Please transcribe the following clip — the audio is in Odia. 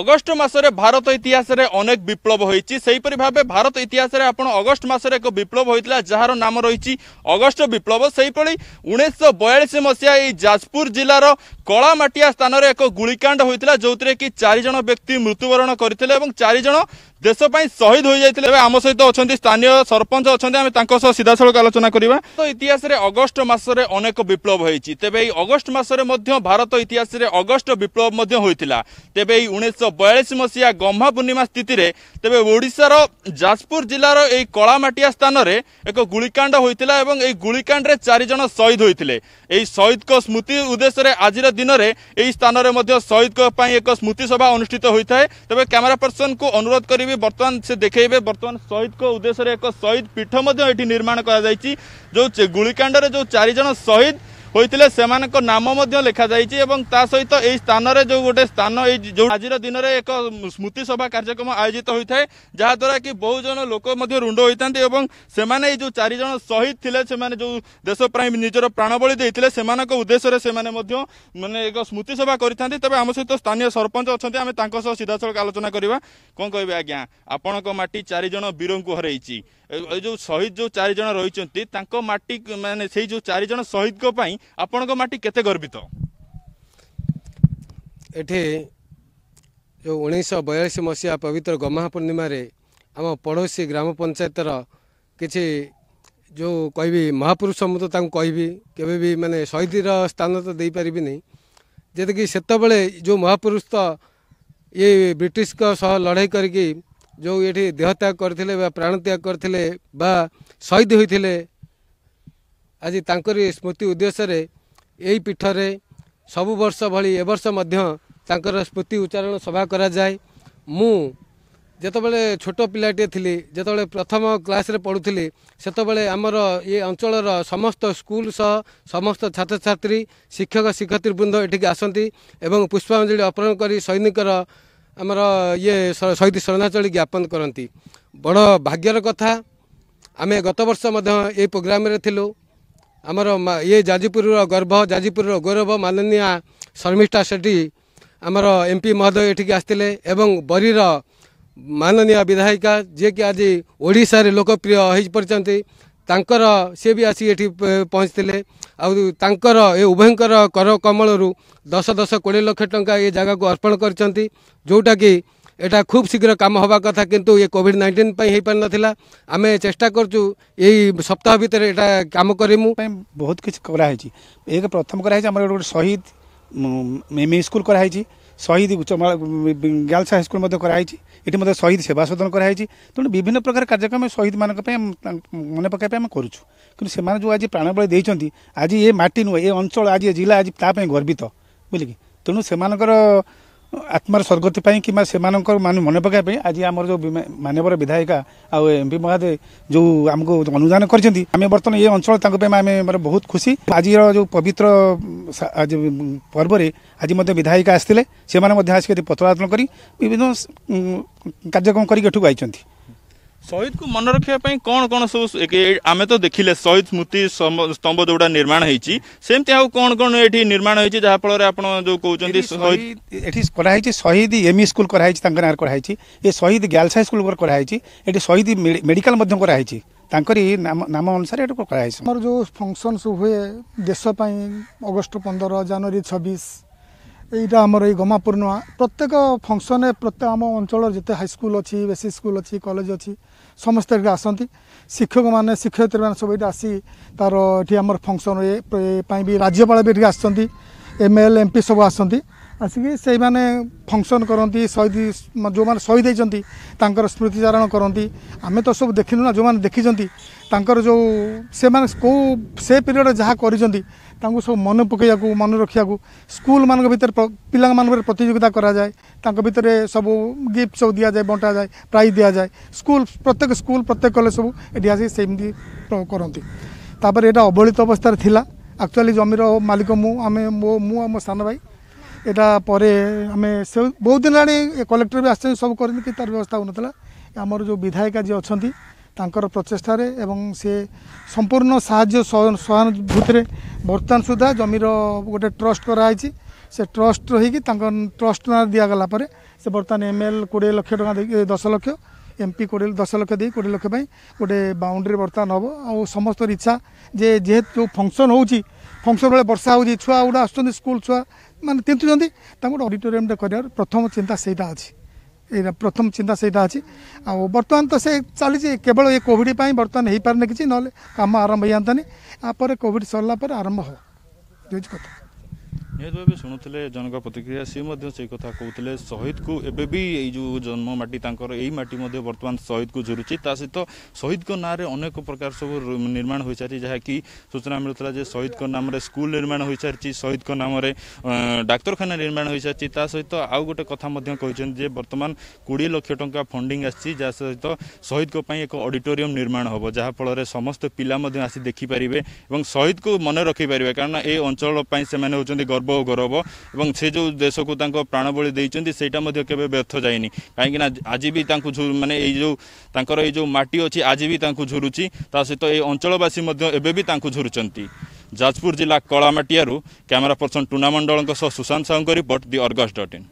অগস্ট মাসরে ভারত ইতিহাসে অনেক বিপ্লব হয়েছে। সেইপরি ভাবে ভারত ইতিহাসে আপনার অগস্ট মাসরে এক বিপ্লব হয়েছিল যার নাম রয়েছে অগস্ট বিপ্লব। সেইভাবে উনিশশো বয়াশ মশিয়া এই যাজপুর জেলার କଳାମାଟିଆ ସ୍ଥାନରେ ଏକ ଗୁଳିକାଣ୍ଡ ହୋଇଥିଲା ଯେଉଁଥିରେ କି ଚାରିଜଣ ବ୍ୟକ୍ତି ମୃତ୍ୟୁବରଣ କରିଥିଲେ ଏବଂ ଚାରିଜଣ ଦେଶ ପାଇଁ ଶହୀଦ ହୋଇଯାଇଥିଲେ। ଏବେ ଆମ ସହିତ ଅଛନ୍ତି ସ୍ଥାନୀୟ ସରପଞ୍ଚ ଅଛନ୍ତି ଆମେ ତାଙ୍କ ସହ ସିଧାସଳଖ ଆଲୋଚନା କରିବା। ତ ଇତିହାସରେ ଅଗଷ୍ଟ ମାସରେ ଅନେକ ବିପ୍ଳବ ହୋଇଛି। ତେବେ ଏହି ଅଗଷ୍ଟ ମାସରେ ମଧ୍ୟ ଭାରତ ଇତିହାସରେ ଅଗଷ୍ଟ ବିପ୍ଳବ ମଧ୍ୟ ହୋଇଥିଲା। ତେବେ ଏହି ଉଣେଇଶହ ବୟାଳିଶ ମସିହା ଗହ୍ମା ପୂର୍ଣ୍ଣିମା ସ୍ଥିତିରେ ତେବେ ଓଡ଼ିଶାର ଯାଜପୁର ଜିଲ୍ଲାର ଏହି କଳାମାଟିଆ ସ୍ଥାନରେ ଏକ ଗୁଳିକାଣ୍ଡ ହୋଇଥିଲା ଏବଂ ଏହି ଗୁଳିକାଣ୍ଡରେ ଚାରିଜଣ ଶହୀଦ ହୋଇଥିଲେ। ଏହି ଶହୀଦଙ୍କ ସ୍ମୃତି ଉଦ୍ଦେଶ୍ୟରେ ଆଜିର ଦିନରେ ଏହି ସ୍ଥାନରେ ମଧ୍ୟ ଶହୀଦଙ୍କ ପାଇଁ ଏକ ସ୍ମୃତି ସଭା ଅନୁଷ୍ଠିତ ହୋଇଥାଏ ତେବେ କ୍ୟାମେରା ପର୍ସନକୁ ଅନୁରୋଧ କରିବି ବର୍ତ୍ତମାନ ସେ ଦେଖେଇବେ ବର୍ତ୍ତମାନ ଶହୀଦଙ୍କ ଉଦ୍ଦେଶ୍ୟରେ ଏକ ଶହୀଦ ପୀଠ ମଧ୍ୟ ଏଠି ନିର୍ମାଣ କରାଯାଇଛି ଯେଉଁ ଚେ- ଗୁଳିକାଣ୍ଡରେ ଯେଉଁ ଚାରିଜଣ ଶହୀଦ ହୋଇଥିଲେ ସେମାନଙ୍କ ନାମ ମଧ୍ୟ ଲେଖାଯାଇଛି ଏବଂ ତା ସହିତ ଏହି ସ୍ଥାନରେ ଯେଉଁ ଗୋଟେ ସ୍ଥାନ ଏଇ ଯେଉଁ ଆଜିର ଦିନରେ ଏକ ସ୍ମୃତି ସଭା କାର୍ଯ୍ୟକ୍ରମ ଆୟୋଜିତ ହୋଇଥାଏ ଯାହାଦ୍ୱାରା କି ବହୁ ଜଣ ଲୋକ ମଧ୍ୟ ରୁଣ୍ଡ ହୋଇଥାନ୍ତି ଏବଂ ସେମାନେ ଏଇ ଯେଉଁ ଚାରିଜଣ ଶହୀଦ ଥିଲେ ସେମାନେ ଯେଉଁ ଦେଶ ପାଇଁ ନିଜର ପ୍ରାଣବଳି ଦେଇଥିଲେ ସେମାନଙ୍କ ଉଦ୍ଦେଶ୍ୟରେ ସେମାନେ ମଧ୍ୟ ମାନେ ଏକ ସ୍ମୃତି ସଭା କରିଥାନ୍ତି। ତେବେ ଆମ ସହିତ ସ୍ଥାନୀୟ ସରପଞ୍ଚ ଅଛନ୍ତି ଆମେ ତାଙ୍କ ସହ ସିଧାସଳଖ ଆଲୋଚନା କରିବା। କ'ଣ କହିବେ ଆଜ୍ଞା? ଆପଣଙ୍କ ମାଟି ଚାରିଜଣ ବୀରଙ୍କୁ ହରେଇଛି। ଯେଉଁ ଶହୀଦ ଯେଉଁ ଚାରିଜଣ ରହିଛନ୍ତି ତାଙ୍କ ମାଟି ମାନେ ସେଇ ଯେଉଁ ଚାରିଜଣ ଶହୀଦଙ୍କ ପାଇଁ ଆପଣଙ୍କ ମାଟି କେତେ ଗର୍ବିତ? ଏଠି ଯେଉଁ ଉଣେଇଶହ ବୟାଳିଶ ମସିହା ପବିତ୍ର ଗମହା ପୂର୍ଣ୍ଣିମାରେ ଆମ ପଡ଼ୋଶୀ ଗ୍ରାମ ପଞ୍ଚାୟତର କିଛି ଯେଉଁ କହିବି ମହାପୁରୁଷ ମୁଁ ତ ତାଙ୍କୁ କହିବି କେବେ ବି ମାନେ ଶହୀଦର ସ୍ଥାନ ତ ଦେଇପାରିବିନି। ଯେତିକି ସେତେବେଳେ ଯେଉଁ ମହାପୁରୁଷ ତ ଇଏ ବ୍ରିଟିଶଙ୍କ ସହ ଲଢ଼େଇ କରିକି ଯେଉଁ ଏଠି ଦେହତ୍ୟାଗ କରିଥିଲେ ବା ପ୍ରାଣତ୍ୟାଗ କରିଥିଲେ ବା ଶହୀଦ ହୋଇଥିଲେ ଆଜି ତାଙ୍କରି ସ୍ମୃତି ଉଦ୍ଦେଶ୍ୟରେ ଏହି ପୀଠରେ ସବୁ ବର୍ଷ ଭଳି ଏ ବର୍ଷ ମଧ୍ୟ ତାଙ୍କର ସ୍ମୃତି ଉଚ୍ଚାରଣ ସଭା କରାଯାଏ। ମୁଁ ଯେତେବେଳେ ଛୋଟ ପିଲାଟିଏ ଥିଲି ଯେତେବେଳେ ପ୍ରଥମ କ୍ଲାସ୍ରେ ପଢ଼ୁଥିଲି ସେତେବେଳେ ଆମର ଏ ଅଞ୍ଚଳର ସମସ୍ତ ସ୍କୁଲ ସହ ସମସ୍ତ ଛାତ୍ରଛାତ୍ରୀ ଶିକ୍ଷକ ଶିକ୍ଷୟିତ୍ରୀ ବୃନ୍ଦ ଏଠିକି ଆସନ୍ତି ଏବଂ ପୁଷ୍ପାଞ୍ଜଳି ଅର୍ପଣ କରି ସୈନିକର ଆମର ଇଏ ଶ- ଶହୀଦ ଶ୍ରଦ୍ଧାଞ୍ଜଳି ଜ୍ଞାପନ କରନ୍ତି। ବଡ଼ ଭାଗ୍ୟର କଥା ଆମେ ଗତ ବର୍ଷ ମଧ୍ୟ ଏହି ପ୍ରୋଗ୍ରାମରେ ଥିଲୁ। ଆମର ମା- ଇଏ ଯାଜପୁରର ଗର୍ବ ଯାଜପୁରର ଗୌରବ ମାନନୀୟା ଶର୍ମିଷ୍ଠା ସେଠୀ ଆମର ଏମ୍ପି ମହୋଦୟ ଏଠିକି ଆସିଥିଲେ ଏବଂ ବରିର ମାନନୀୟ ବିଧାୟିକା ଯିଏକି ଆଜି ଓଡ଼ିଶାରେ ଲୋକପ୍ରିୟ ହୋଇପାରିଛନ୍ତି ତାଙ୍କର ସିଏ ବି ଆସି ଏଠି ପ- ପହଞ୍ଚିଥିଲେ। ଆଉ ତାଙ୍କର ଏ ଉଭୟଙ୍କର କର କମଳରୁ ଦଶ ଦଶ କୋଡ଼ିଏ ଲକ୍ଷ ଟଙ୍କା ଏ ଜାଗାକୁ ଅର୍ପଣ କରିଛନ୍ତି। ଯେଉଁଟାକି ଏଇଟା ଖୁବ୍ ଶୀଘ୍ର କାମ ହେବା କଥା କିନ୍ତୁ ଏ କୋଭିଡ଼ ନାଇଣ୍ଟିନ୍ ପାଇଁ ହେଇପାରିନଥିଲା ଆମେ ଚେଷ୍ଟା କରୁଛୁ ଏଇ ସପ୍ତାହ ଭିତରେ ଏଇଟା କାମ କରିମୁ। ପାଇଁ ବହୁତ କିଛି କରାହେଇଛି। ଏକ ପ୍ରଥମ କରାହେଇଛି ଆମର ଗୋଟେ ଶହୀଦ ଏମ୍ ସ୍କୁଲ କରାହେଇଛି। ଶହୀଦ ଉଚ୍ଚମାଳ ଗାର୍ଲସ ହାଇସ୍କୁଲ ମଧ୍ୟ କରାହେଇଛି। ଏଠି ମଧ୍ୟ ଶହୀଦ ସେବା ସଦନ କରାହେଇଛି। ତେଣୁ ବିଭିନ୍ନ ପ୍ରକାର କାର୍ଯ୍ୟକ୍ରମ ଶହୀଦମାନଙ୍କ ପାଇଁ ଆମେ ତାଙ୍କ ମନେ ପକାଇବା ପାଇଁ ଆମେ କରୁଛୁ। କିନ୍ତୁ ସେମାନେ ଯେଉଁ ଆଜି ପ୍ରାଣବଳି ଦେଇଛନ୍ତି ଆଜି ଏ ମାଟି ନୁହେଁ ଏ ଅଞ୍ଚଳ ଆଜି ଏ ଜିଲ୍ଲା ଆଜି ତା ପାଇଁ ଗର୍ବିତ। ବୁଝିଲେ କି? ତେଣୁ ସେମାନଙ୍କର ଆତ୍ମାର ସ୍ୱର୍ଗତି ପାଇଁ କିମ୍ବା ସେମାନଙ୍କର ମାନେ ମନେ ପକାଇବା ପାଇଁ ଆଜି ଆମର ଯେଉଁ ବିମା- ମାନ୍ୟବର ବିଧାୟିକା ଆଉ ଏମ୍ପି ମହାଦୟ ଯେଉଁ ଆମକୁ ଅନୁଦାନ କରିଛନ୍ତି ଆମେ ବର୍ତ୍ତମାନ ଏ ଅଞ୍ଚଳ ତାଙ୍କ ପାଇଁ ଆମେ ମାନେ ବହୁତ ଖୁସି ଆଜିର ଯେଉଁ ପବିତ୍ର ଉଁ, ସା- ଆଜି ଉଁ, ପର୍ବରେ ଆଜି ମଧ୍ୟ ବିଧାୟିକା ଆସିଥିଲେ ସେମାନେ ମଧ୍ୟ ଆସିକି ଏଠି ପତ୍ରାର୍ପଣ କରି ବିଭିନ୍ନ ଉଁ, କାର୍ଯ୍ୟକ୍ରମ କରିକି ଏଠୁ ଯାଇଛନ୍ତି ଶହୀଦକୁ ମନେ ରଖିବା ପାଇଁ କ'ଣ କ'ଣ ସବୁ ସ- ଏ- ଆମେ ତ ଦେଖିଲେ ଶହୀଦ ସ୍ମୃତି ସମ- ସ୍ତମ୍ଭ ଯୋଉଟା ନିର୍ମାଣ ହେଇଛି ସେମିତି ଆଉ କ'ଣ କ'ଣ ଏଠି ନିର୍ମାଣ ହେଇଛି ଯାହାଫଳରେ ଆପଣ ଯୋଉ କହୁଛନ୍ତି ଏଠି ଶହୀଦ ଶହୀଦ ଏଠି କରାହେଇଛି ଶହୀଦ ଏମି ସ୍କୁଲ କରାହେଇଛି ତାଙ୍କ ନାଁରେ କରାହେଇଛି ଏ ଶହୀଦ ଗାର୍ଲସ ହାଇ ସ୍କୁଲ କରାହେଇଛି ଏଠି ଶହୀଦ ମେଡି- ମେଡିକାଲ ମଧ୍ୟ କରାହେଇଛି ତାଙ୍କରି ନାମ ନାମ ଅନୁସାରେ ଏଠି କରାହେଇଛି ଆମର ଯେଉଁ ଫଙ୍କସନ୍ ସବୁ ହୁଏ ଦେଶ ପାଇଁ ଅଗଷ୍ଟ ପନ୍ଦର ଜାନୁଆରୀ ଛବିଶ ଏଇଟା ଆମର ଏଇ ଗମା ପୂର୍ଣ୍ଣିମା ପ୍ରତ୍ୟେକ ଫଙ୍କସନ୍ରେ ପ୍ରତ୍ୟେକ ଆମ ଅଞ୍ଚଳର ଯେତେ ହାଇସ୍କୁଲ ଅଛି ବେସିକ ସ୍କୁଲ ଅଛି କଲେଜ ଅଛି ସମସ୍ତେ ଏଠି ଆସନ୍ତି। ଶିକ୍ଷକମାନେ ଶିକ୍ଷୟିତ୍ରୀମାନେ ସବୁ ଏଠି ଆସି ତାର ଏଠି ଆମର ଫଙ୍କସନ୍ ପାଇଁ ବି ରାଜ୍ୟପାଳ ବି ଏଠିକି ଆସିଛନ୍ତି ଏମ୍ ଏଲ୍ ଏମ୍ ପି ସବୁ ଆସନ୍ତି। ଆସିକି ସେଇମାନେ ଫଙ୍କସନ୍ କରନ୍ତି ଶହୀଦ ଯେଉଁମାନେ ଶହୀଦ ହେଇଛନ୍ତି ତାଙ୍କର ସ୍ମୃତିଚାରଣ କରନ୍ତି। ଆମେ ତ ସବୁ ଦେଖିନୁ ନା ଯେଉଁମାନେ ଦେଖିଛନ୍ତି ତାଙ୍କର ଯେଉଁ ସେମାନେ କେଉଁ ସେ ପିରିୟଡ଼ରେ ଯାହା କରିଛନ୍ତି ତାଙ୍କୁ ସବୁ ମନେ ପକାଇବାକୁ ମନେ ରଖିବାକୁ ସ୍କୁଲମାନଙ୍କ ଭିତରେ ପ୍ର- ପିଲାମାନଙ୍କ ଭିତରେ ପ୍ରତିଯୋଗିତା କରାଯାଏ ତାଙ୍କ ଭିତରେ ସବୁ ଗିଫ୍ଟ ସବୁ ଦିଆଯାଏ ବଣ୍ଟାଯାଏ ପ୍ରାଇଜ୍ ଦିଆଯାଏ। ସ୍କୁଲ ପ୍ରତ୍ୟେକ ସ୍କୁଲ ପ୍ରତ୍ୟେକ କଲେଜ ସବୁ ଏଠି ଆସି ସେମିତି ପ୍ର- କରନ୍ତି। ତାପରେ ଏଇଟା ଅବହେଳିତ ଅବସ୍ଥାରେ ଥିଲା। ଆକ୍ଚୁଆଲି ଜମିର ମାଲିକ ମୁଁ ଆମେ ମୋ ମୁଁ ଆଉ ମୋ ସାନ ଭାଇ ଏଇଟା ପରେ ଆମେ ସେ ବହୁତ ଦିନ ହେଲାଣି କଲେକ୍ଟର ବି ଆସିଛନ୍ତି ସବୁ କରିନି କି ତାର ବ୍ୟବସ୍ଥା ହେଉନଥିଲା। ଆମର ଯେଉଁ ବିଧାୟିକା ଯିଏ ଅଛନ୍ତି ତାଙ୍କର ପ୍ରଚେଷ୍ଟାରେ ଏବଂ ସେ ସମ୍ପୂର୍ଣ୍ଣ ସାହାଯ୍ୟ ସହ- ସହାନୁଭୂତିରେ ବର୍ତ୍ତମାନ ସୁଦ୍ଧା ଜମିର ଗୋଟେ ଟ୍ରଷ୍ଟ କରାହେଇଛି। ସେ ଟ୍ରଷ୍ଟ ରହିକି ତାଙ୍କ ଟ୍ରଷ୍ଟ ନାଁ ଦିଆଗଲା ପରେ ସେ ବର୍ତ୍ତମାନ ଏମ୍ ଏଲ୍ କୋଡ଼ିଏ ଲକ୍ଷ ଟଙ୍କା ଦେଇକି ଦଶ ଲକ୍ଷ ଏମ୍ ପି କୋଡ଼ିଏ ଦଶ ଲକ୍ଷ ଦେଇ କୋଡ଼ିଏ ଲକ୍ଷ ପାଇଁ ଗୋଟେ ବାଉଣ୍ଡରୀ ବର୍ତ୍ତମାନ ହେବ ଆଉ ସମସ୍ତର ଇଚ୍ଛା ଯେ ଯେହେତୁ ଯେଉଁ ଫଙ୍କସନ୍ ହେଉଛି ଫଙ୍କସନ୍ ବେଳେ ବର୍ଷା ହେଉଛି ଛୁଆ ଗୁଡ଼ା ଆସୁଛନ୍ତି ସ୍କୁଲ ଛୁଆ ମାନେ ତିନ୍ତୁଛନ୍ତି ତାଙ୍କୁ ଗୋଟେ ଅଡ଼ିଟୋରିୟମଟେ କରିବାର ପ୍ରଥମ ଚିନ୍ତା ସେଇଟା ଅଛି। ଏଇଟା ପ୍ରଥମ ଚିନ୍ତା ସେଇଟା ଅଛି। ଆଉ ବର୍ତ୍ତମାନ ତ ସେ ଚାଲିଛି କେବଳ ଏ କୋଭିଡ଼ ପାଇଁ ବର୍ତ୍ତମାନ ହେଇପାରୁନି କିଛି ନହେଲେ କାମ ଆରମ୍ଭ ହେଇଯାନ୍ତାନି ତାପରେ କୋଭିଡ଼ ସରିଲା ପରେ ଆରମ୍ଭ ହେବ। ହେଉଛି କଥା। ନିହାତି ଭାବେ ଶୁଣୁଥିଲେ ଜଣଙ୍କ ପ୍ରତିକ୍ରିୟା ସିଏ ମଧ୍ୟ ସେଇ କଥା କହୁଥିଲେ ଶହୀଦକୁ ଏବେ ବି ଏଇ ଯେଉଁ ଜନ୍ମ ମାଟି ତାଙ୍କର ଏଇ ମାଟି ମଧ୍ୟ ବର୍ତ୍ତମାନ ଶହୀଦକୁ ଝୁରୁଛି। ତା ସହିତ ଶହୀଦଙ୍କ ନାଁରେ ଅନେକ ପ୍ରକାର ସବୁ ରୁ- ନିର୍ମାଣ ହୋଇସାରିଛି ଯାହାକି ସୂଚନା ମିଳୁଥିଲା ଯେ ଶହୀଦଙ୍କ ନାମରେ ସ୍କୁଲ ନିର୍ମାଣ ହୋଇସାରିଛି ଶହୀଦଙ୍କ ନାମରେ ଅଁ, ଡାକ୍ତରଖାନା ନିର୍ମାଣ ହୋଇସାରିଛି। ତା ସହିତ ଆଉ ଗୋଟେ କଥା ମଧ୍ୟ କହିଛନ୍ତି ଯେ ବର୍ତ୍ତମାନ କୋଡ଼ିଏ ଲକ୍ଷ ଟଙ୍କା ଫଣ୍ଡିଂ ଆସିଛି ଯାହା ସହିତ ଶହୀଦଙ୍କ ପାଇଁ ଏକ ଅଡିଟୋରିୟମ ନିର୍ମାଣ ହେବ ଯାହାଫଳରେ ସମସ୍ତ ପିଲା ମଧ୍ୟ ଆସି ଦେଖିପାରିବେ ଏବଂ ଶହୀଦକୁ ମନେ ରଖିପାରିବେ। କାରଣ ଏ ଅଞ୍ଚଳ ପାଇଁ ସେମାନେ ହେଉଛନ୍ତି ଗର୍ବ ଗୌରବ ଏବଂ ସେ ଯେଉଁ ଦେଶକୁ ତାଙ୍କ ପ୍ରାଣବଳି ଦେଇଛନ୍ତି ସେଇଟା ମଧ୍ୟ କେବେ ବ୍ୟର୍ଥ ଯାଇନି। କାହିଁକିନା ଆଜି ବି ତାଙ୍କୁ ମାନେ ଏଇ ଯେଉଁ ତାଙ୍କର ଏଇ ଯେଉଁ ମାଟି ଅଛି ଆଜି ବି ତାଙ୍କୁ ଝୁରୁଛି। ତା ସହିତ ଏଇ ଅଞ୍ଚଳବାସୀ ମଧ୍ୟ ଏବେ ବି ତାଙ୍କୁ ଝୁରୁଛନ୍ତି। ଯାଜପୁର ଜିଲ୍ଲା କଳାମାଟିଆରୁ କ୍ୟାମେରା ପର୍ସନ ଟୁନା ମଣ୍ଡଳଙ୍କ ସହ ସୁଶାନ୍ତ ସାହୁଙ୍କ report the Argus dot in.